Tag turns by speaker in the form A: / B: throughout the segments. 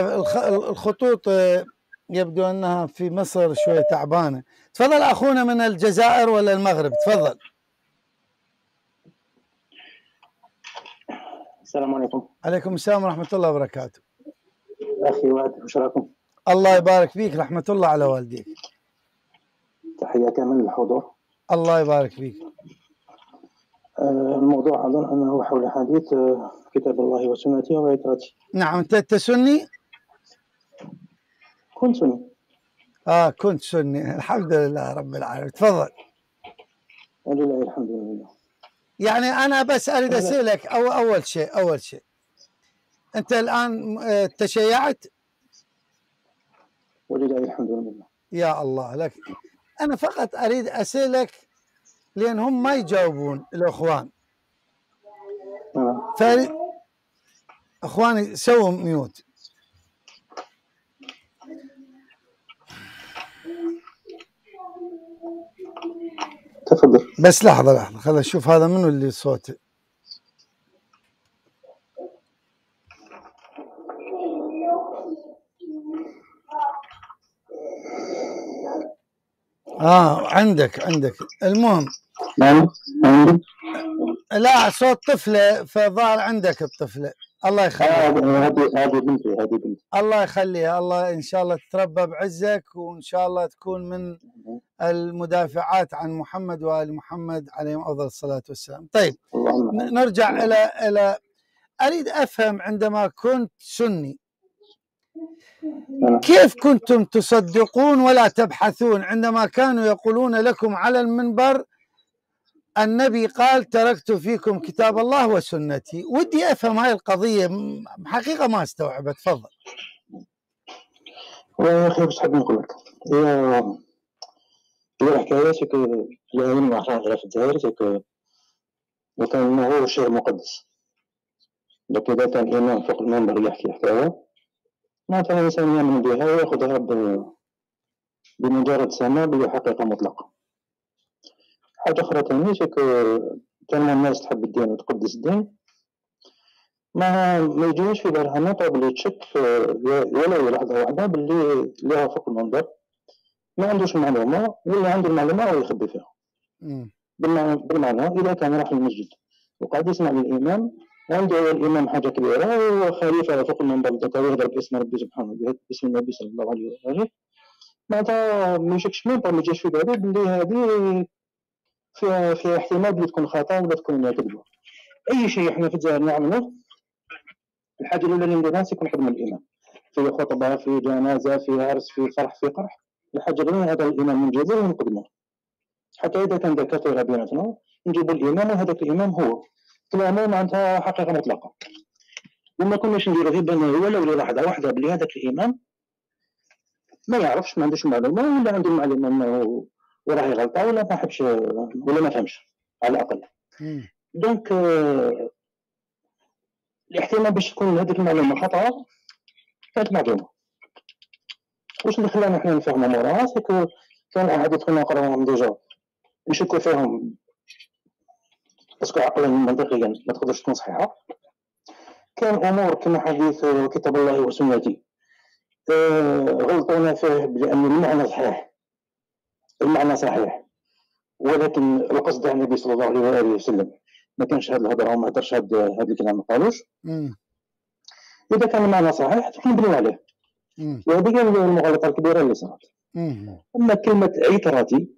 A: طيب الخ- الخطوط آه، يبدو أنها في مصر شوية تعبانة. تفضل أخونا من الجزائر ولا المغرب؟ تفضل.
B: السلام عليكم.
A: عليكم السلام ورحمة الله وبركاته.
B: أخي وعد وش راكم؟
A: الله يبارك فيك رحمة الله على والديك.
B: تحيه كامل للحضور
A: الله يبارك فيك.
B: آه، الموضوع أظن أنه حول حديث آه، كتاب الله وسنته وعترتي
A: نعم أنت سني
B: كنت سني.
A: آه كنت سني. الحمد لله رب العالمين. تفضل.
B: ولله الحمد لله.
A: يعني أنا بس أريد أسألك أو أول شيء أول شيء. أنت الآن آه، تشيعت؟
B: ولله الحمد لله.
A: يا الله لك أنا فقط أريد أسألك لأن هم ما يجاوبون الإخوان.
B: آه.
A: فاريد إخواني سووا ميوت.
B: تفضل.
A: بس لحظة لحظة خل أشوف هذا منو اللي صوته. آه عندك عندك. المهم.
B: نعم عندي
A: لا صوت طفلة فظهر عندك الطفلة. الله يخليها
B: هذه هذه بنتي هذه بنتي.
A: الله يخليها. الله إن شاء الله تتربى بعزك وإن شاء الله تكون من المدافعات عن محمد وآل محمد عليهم أفضل الصلاة والسلام. طيب نرجع إلى إلى أريد أفهم عندما كنت سني. كيف كنتم تصدقون ولا تبحثون عندما كانوا يقولون لكم على المنبر النبي قال تركت فيكم كتاب الله وسنتي. ودي أفهم هاي القضية. حقيقة ما استوعبت تفضل.
B: يا أخي وش حاب نقول لك. هي هي الحكاية سي كو العلم الأخلاق في الجزائر كو لو كان هو شيء مقدس. لكن إذا كان الامام فوق المنبر يحكي حكاية معناتها الإنسان يامن بها ويأخذها بمجرد سماع بها حقيقه مطلقة. حاجة أخرى ثاني كو كان الناس تحب الدين وتقدس الدين. ما ما يجيش في بالها نقطة باللي تشك ولو لحظة واحدة اللي هو فوق المنبر ما عندوش معلومة واللي عنده المعلومة هو يخبي فيها. بالمعنى, إذا كان راح المسجد وقاعد يسمع للإمام وعنده الإمام حاجة كبيرة وخليفة فوق المنبر بدأ يهضر باسم ربي سبحانه باسم النبي صلى الله عليه وآله. معناتها ما يشكش مين ما يجيش في باله باللي هذه فيها فيها احتمال بلي تكون خطأ ولا تكون كذبة أي شيء إحنا في الجزائر نعمله الحاجة الأولى اللي نديرها يكون خدمة الإمام في خطبة في جنازة في عرس في فرح في قرح. الحاجة الأولى هذا الإمام من جزائر ونقدمه. حتى إذا كان ذا كثير بيناتنا نجيب الإمام وهذاك الإمام هو. كلامه معناتها حقيقة مطلقة. وما كناش نديرو في بالنا ولو للحظة واحدة بلي هذاك الإمام ما يعرفش ما عندوش معلومة ولا عنده المعلومة أنه وراهي غلطة ولا ما حبش ولا ما فهمش على الأقل.
A: مم.
B: donc آه، الاحتمال باش تكون هذيك المعلومة خطأ كانت معلومه واش اللي خلانا حنا نفهموا موراها c'est que كان احاديث كنا نقراوهم déjà نشكوا فيهم. باسكو عقلا منطقيا ما تقدرش تكون صحيحة. كان أمور كما حديث كتاب الله وسنتي. آه، غلطونا فيه لأن المعنى صحيح. المعنى صحيح. ولكن القصد عن النبي صلى الله عليه واله وسلم ما كانش هذا الهضرة وما هدرش هذا الكلام ما قالوش. إذا كان المعنى صحيح نبنيو عليه. وهذه هي المغالطة الكبيرة اللي صارت. أما كلمة عتراتي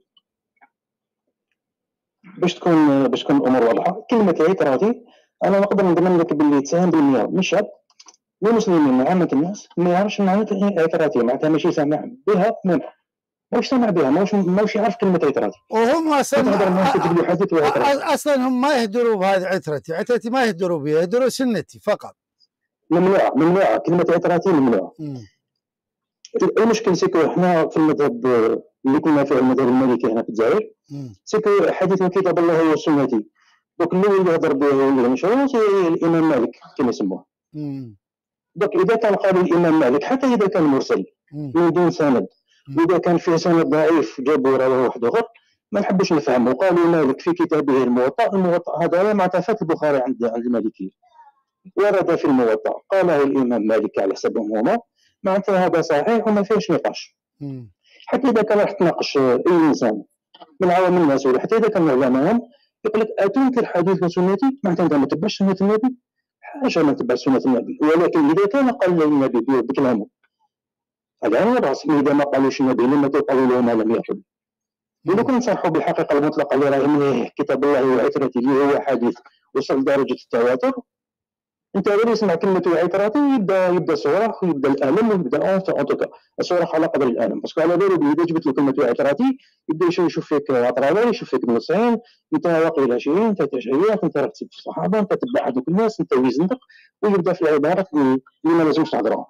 B: باش تكون باش تكون الأمور واضحة كلمة عتراتي أنا نقدر نضمن لك باللي 90% من الشعب من المسلمين من عامة الناس ما يعرفش معنى عتراتي معناتها ماشي سامع بها منه ماهوش سامع بها ماهوش ماهوش يعرف كلمة عتراتي
A: وهم أصلا أصلا هم ما يهدروا بهذه عترتي عترتي ما يهدروا بها يهدروا سنتي فقط
B: ممنوعه ممنوعه كلمة عتراتي ممنوعه
A: مم.
B: المشكل سيكو إحنا في المذهب اللي كنا فيه المذهب المالكي هنا في الجزائر.
A: c'est
B: que حديث كتاب الله وسنتي donc اللي هضر به سي الإمام مالك كما يسموه. donc إذا كان قال الإمام مالك حتى إذا كان مرسل. من دون سند. واذا كان فيه سند ضعيف جابوا رواه واحد آخر ما نحبوش نفهموا قالوا مالك في كتابه الموطأ الموطأ هذا معناتها فات البخاري عند عند المالكيه ورد في الموطأ. قاله الإمام مالك على حسابهم هما معناتها هذا صحيح وما فيهش نقاش. حتى إذا كان راح تناقش أي إنسان من عوام الناس ولا حتى إذا كان علماء يقول لك أتنكر حديث سنتي؟ معناتها أنت ما تتبعش سنة النبي. حاجة ما تتبع سنة النبي. ولكن إذا كان قال النبي بكلامه الآن رأس إذا ما قالوش النبي لما تقول له ما لم يقل ولو كنت نصرحوا بالحقيقة المطلقة اللي راه من كتاب الله وعترته اللي هو حديث وصل درجة التواتر. أنت غير يسمع كلمة وعتراتي يبدا يبدأ صراخ ويبدا الألم ويبدا أون توكا الصراخ على قدر الألم. باسكو على بالو إذا جبت له كلمة وعتراتي يبدأ يشوف فيك عطراوي يشوف فيك بنصين أنت واقي العشرين أنت تشعيات أنت راك تسب الصحابه أنت تتبع هذوك الناس أنت ويزندق ويبدأ في العبارات اللي ما لازمش تهضرهم.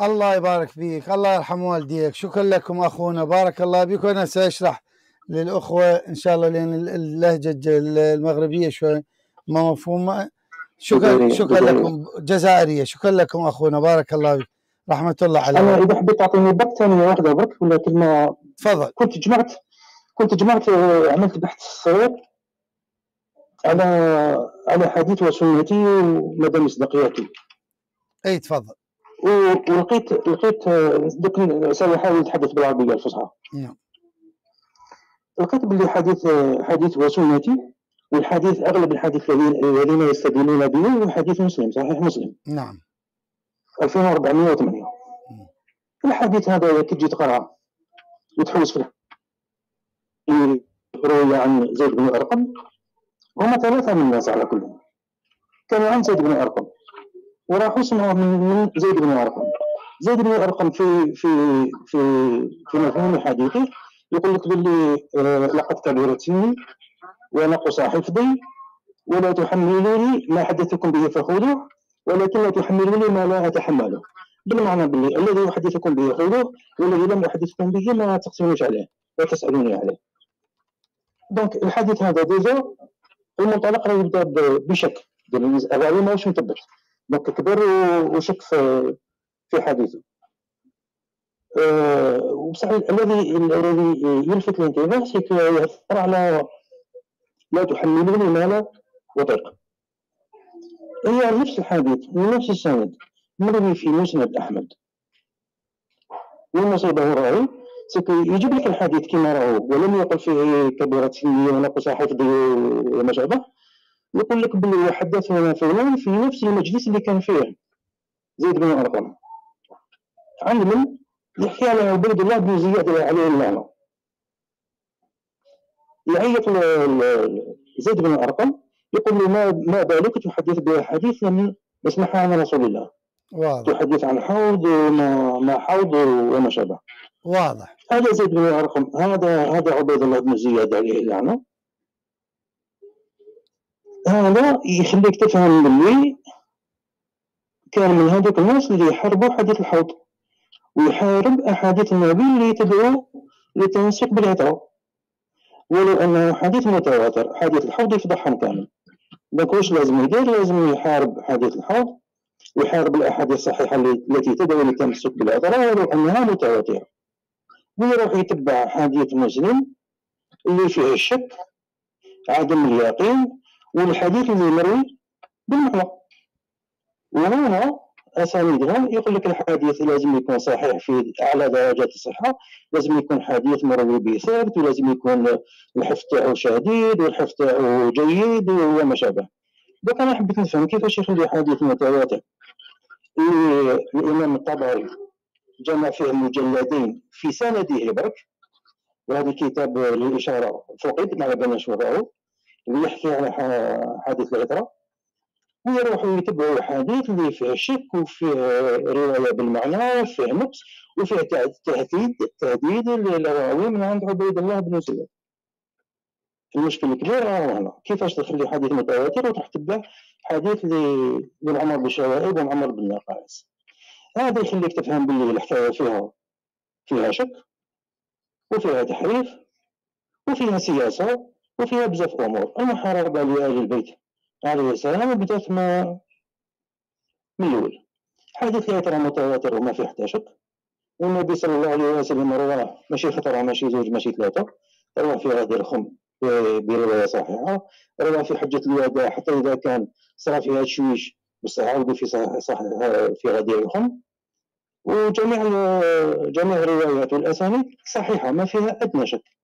A: الله يبارك فيك الله يرحم والديك. شكرا لكم أخونا بارك الله بك وأنا سأشرح للأخوة إن شاء الله لأن اللهجة المغربية شوي ما مفهومة شكرا شكرا لكم جزائرية. شكرا لكم أخونا بارك الله بك رحمة الله عليك.
B: أنا إذا حبيت تعطيني بك ثانية واحدة برك ولا كلمة؟
A: تفضل.
B: كنت جمعت كنت جمعت عملت بحث صغير على على حديث وسنتي ومدى مصداقيته
A: إي تفضل.
B: ولقيت لقيت دوك سأحاول نتحدث بالعربية الفصحى.
A: نعم.
B: لقيت باللي حديث حديث وسنتي والحديث أغلب الحديث الذين يستدلون به هو حديث مسلم صحيح مسلم.
A: نعم.
B: 2408 الحديث هذا كي تجي تقرا وتحوس فيه روي عن زيد بن أرقم هما ثلاثة من الناس على كلهم. كانوا عن زيد بن أرقم. وراحوا سمعوا من زيد بن ارقم زيد بن ارقم في في في في مفهوم حديثه يقول لك باللي آه، لقد كبرت سني ونقص حفظي ولا تحملوني ما حدثكم به فخذوه ولكن لا تحملوني ما لا أتحمله. بالمعنى باللي الذي أحدثكم به خذوه والذي لم أحدثكم به ما تقسمونيش عليه لا تسألوني عليه. donc الحديث هذا déjà المنطلق راه يبدا بشك. هذا ماهوش مثبت دونك كبر وشك في في حديثه. أه وبصح الذي الذي يلفت الانتباه يأثر على لا تحملوني ما لا أطيق هي نفس الحديث ونفس السند مروي في مسند أحمد. والمصيبة الراوي يجيب لك الحديث كما راه ولم يقل فيه كبيرة سنية ونقص حفظي وما شابه. يقول لك بلي حدثنا فلان في نفس المجلس اللي كان فيه زيد بن أرقم. عن من؟ يحكي على عبيد الله بن زياد عليه اللعنة يعيط زيد بن أرقم يقول له ما ما بالك تحدث بحديث لم يسمعها عن رسول الله.
A: واضح.
B: تحدث عن حوض وما ما حوض وما شابه.
A: واضح.
B: هذا زيد بن أرقم هذا هذا عبيد الله بن زياد عليه اللعنة. هذا يخليك تفهم باللي كان من هذوك الناس اللي يحاربوا حديث الحوض ويحارب أحاديث النبي اللي تدعو للتمسك بالعتره ولو انه حديث متواتر حديث الحوض يفضحهم كامل. دونك واش لازم يدير لازم يحارب حديث الحوض ويحارب الأحاديث الصحيحة التي تدعو للتمسك بالاثر ولو أنها متواترة. ويروح يتبع حديث مسلم اللي فيه الشك عدم اليقين والحديث اللي مروي بالمعنى وهنا اسانيدهم يقول لك الحديث لازم يكون صحيح في أعلى درجات الصحة؟ لازم يكون حديث مروي به ثابت ولازم يكون الحفظ تاعو شديد والحفظ تاعو جيد وما شابه. دوك أنا حبيت نفهم كيفاش يخلي حديث متواتر الإمام الطبري جمع فيه مجلدين في سنده برك. وهذا كتاب للإشارة فقد ما بالناش وضعه. ويحكي على حادث العترة. ويروحوا يتبعوا الحديث اللي فيه شك وفيه رواية بالمعنى وفيه نقص وفيه تهديد تهديد للراوي من عند عبيد الله بن سليم المشكل الكبير راه هنا كيفاش تخلي حديث متواتر وتروح تتبع حديث للعمر بن شوائب وعمر بن نقاس هذا يخليك تفهم باللي الحكاية فيها فيها شك وفيها تحريف وفيها سياسة. وفيها بزاف أمور. المحاربه لاهل البيت. عليه السلام بدات ما من الأول. حديث ترى متواتر وما فيه حتى شك. والنبي صلى الله عليه وسلم رواه ماشي خطرة ماشي زوج ماشي ثلاثة. رواه في هذه الخم برواية صحيحة. روى في حجة الوداع حتى إذا كان صار فيها تشويش بس عاودوا في صحيح, صحيح في غدير الخم. وجميع جميع الروايات والأسانيد صحيحة ما فيها أدنى شك.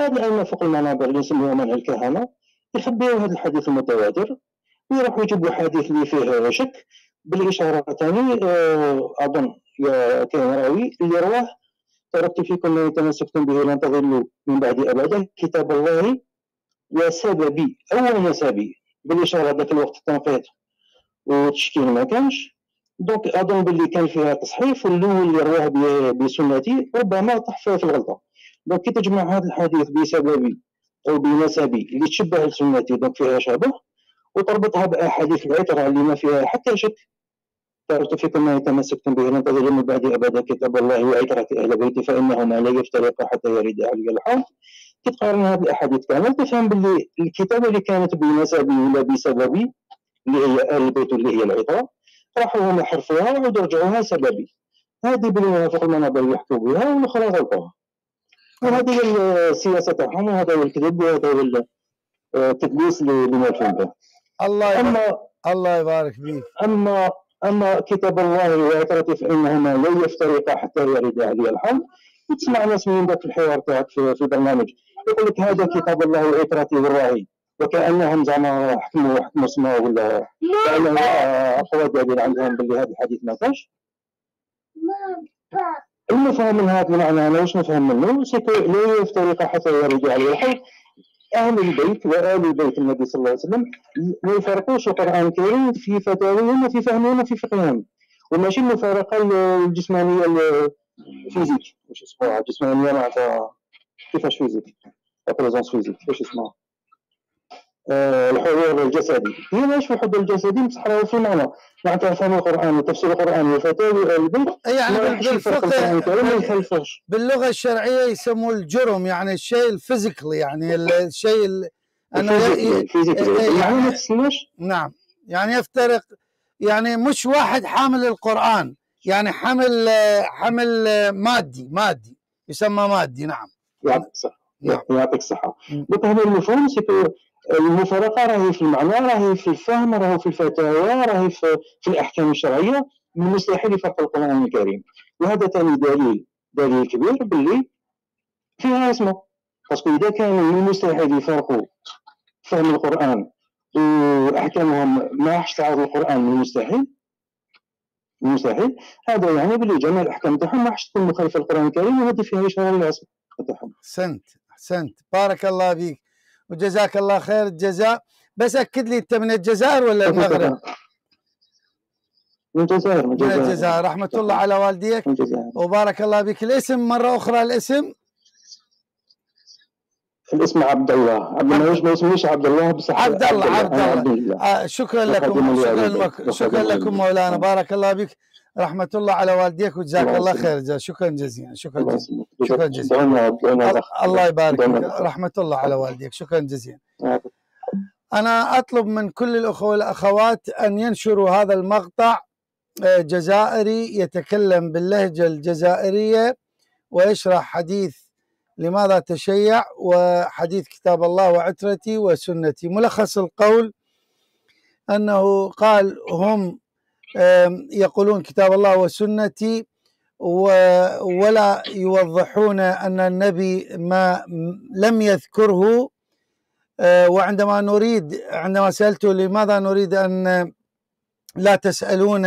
B: هذا الأئمة فوق المنابر اللي يسموها منع الكهنة. يخبئوا هذا الحديث المتواتر. ويروحوا يجيبوا حديث اللي فيه شك بالإشارة ثاني آه، أظن كان راوي اللي رواه تركت فيكم ما تمسكتم به لن تضلوا من بعد أبدا. كتاب الله وسببي أو نسبي. بالإشارة ذاك الوقت التنقيط والتشكيل ما كانش. donc أظن باللي كان فيها تصحيف والاول اللي رواه بسنتي ربما طاح في الغلطة. donc كي تجمع هذا الحديث بسببي أو بنسبي اللي تشبه لسنتي donc فيها شبه وتربطها بأحاديث العترة اللي ما فيها حتى شك تعرف فيكم ما تمسكتم به لن من بعد ابدا كتاب الله وعترة أهل بيتي فإنهما لا يفترقا حتى يرد علي الحوض كي تقارن هذه كامل تفهم باللي الكتابه اللي كانت بنسبي ولا بسببي اللي هي أهل البيت اللي هي العترة راحوا هما حرفوها وعاودوا رجعوها سببي. هذه بالموافق المنابر يحكوا بها والاخرى غلطوها وهذه هي السياسة تاعهم وهذا هو الكذب وهذا هو التدليس به
A: الله يبارك اما الله يبارك فيك.
B: اما أما كتاب الله وعترته فإنهما لن يفترقا حتى يرد علي الحمد وتسمع ناس من ذاك الحوار تاعك في, في البرنامج يقول لك هذا كتاب الله وعترته والراهي وكأنهم زعما حكموا حكموا سماو ولا كأنهم أقوى دليل عندهم باللي هذا الحديث ما كانش المفهوم من هذا المعنى أنا واش نفهم منه؟ سيكو لا يفترق حتى يرجع عليه الحي أهل البيت وآل بيت النبي صلى الله عليه وسلم ما يفرقوش القران الكريم في فتاويهم وفي فهمهم وفي فقههم وماشي المفارقة الجسمانية ال physique. واش اسمها؟ الجسمانية معناتها كيفاش physique؟ la présence physique واش اسمها؟ الحضور الجسدي. هي ماهيش في الحضور الجسدي بصح راهو في معنى. معناتها فهم القران وتفسير القران وفتاوي البيت
A: يعني بالفقه باللغة الشرعية يسموه الجرم يعني الشيء ال physical يعني الشيء
B: أنا يعني ما تسموش
A: نعم. يعني يفترق يعني مش واحد حامل القرآن يعني حمل حمل مادي مادي يسمى مادي نعم.
B: يعطيك الصحه نعم. يعطيك الصحه donc هذا المفهوم المفارقة راهي في المعنى راهي في الفهم راهي في الفتاوى راهي في, في الأحكام الشرعية من المستحيل فرق القرآن الكريم. وهذا ثاني دليل دليل كبير باللي فيها اسمه. باسكو إذا كان من المستحيل يفرقوا فهم القرآن وأحكامهم ما تعارض القرآن من المستحيل المستحيل هذا يعني باللي جميع الأحكام تاعهم ما راحش تكون مخالفة للقرآن الكريم وهذه فيها إشارة للعصر
A: تاعهم. أحسنت أحسنت. بارك الله فيك. وجزاك الله خير الجزاء. بس أكد لي أنت من الجزائر ولا المغرب؟
B: من الجزائر.
A: من الجزائر رحمة الله على والديك. وبارك الله بك الاسم مرة أخرى الاسم؟
B: الاسم عبد الله. عبد الله ما اسميش عبد الله بس
A: عبد الله عبد الله. آه شكرا لكم شكرا شكرا لكم مولانا. بارك الله بك رحمة الله على والديك وجزاك الله خير شكرا جزيلا شكرا جزيلا شكرا جزيلا. الله يبارك فيك رحمة الله على والديك شكرا جزيلا. أنا أطلب من كل الأخوة والأخوات أن ينشروا هذا المقطع آه، جزائري يتكلم باللهجة الجزائرية ويشرح حديث لماذا تشيع وحديث كتاب الله وعترتي وسنتي. ملخص القول أنه قال هم يقولون كتاب الله وسنتي ولا يوضحون أن النبي ما لم يذكره وعندما نريد عندما سألته لماذا نريد أن لا تسألون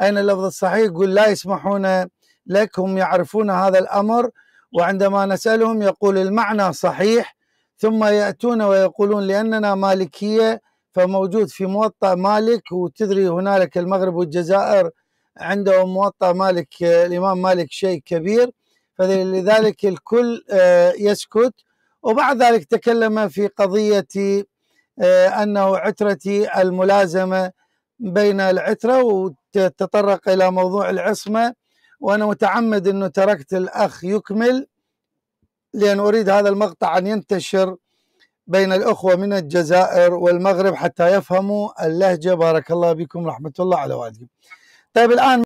A: أين اللفظ الصحيح يقول لا يسمحون لك هم يعرفون هذا الأمر وعندما نسألهم يقول المعنى صحيح ثم يأتون ويقولون لأننا مالكية فموجود في موطأ مالك وتدري هنالك المغرب والجزائر عندهم موطأ مالك الإمام مالك شيء كبير فلذلك الكل آه، يسكت. وبعد ذلك تكلم في قضية آه، أنه عترتي الملازمة بين العترة وتطرق إلى موضوع العصمة. وأنا متعمد أنه تركت الأخ يكمل لأن أريد هذا المقطع أن ينتشر بين الأخوة من الجزائر والمغرب حتى يفهموا اللهجة. بارك الله بكم رحمة الله على والدكم. طيب الآن